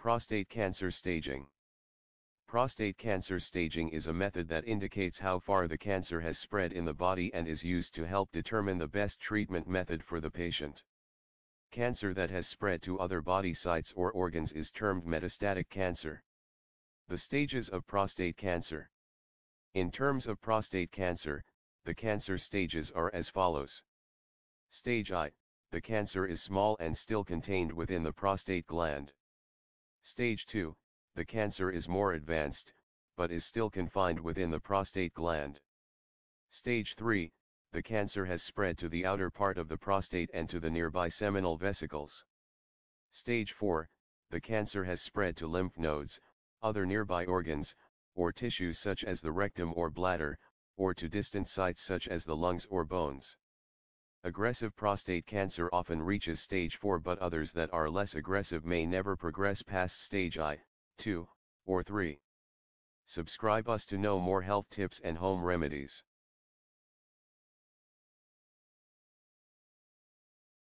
Prostate cancer staging. Prostate cancer staging is a method that indicates how far the cancer has spread in the body and is used to help determine the best treatment method for the patient. Cancer that has spread to other body sites or organs is termed metastatic cancer. The stages of prostate cancer. In terms of prostate cancer, the cancer stages are as follows. Stage I, the cancer is small and still contained within the prostate gland. Stage 2, the cancer is more advanced, but is still confined within the prostate gland. Stage 3, the cancer has spread to the outer part of the prostate and to the nearby seminal vesicles. Stage 4, the cancer has spread to lymph nodes, other nearby organs, or tissues such as the rectum or bladder, or to distant sites such as the lungs or bones. Aggressive prostate cancer often reaches stage 4 but others that are less aggressive may never progress past stage I, 2, or 3. Subscribe us to know more health tips and home remedies.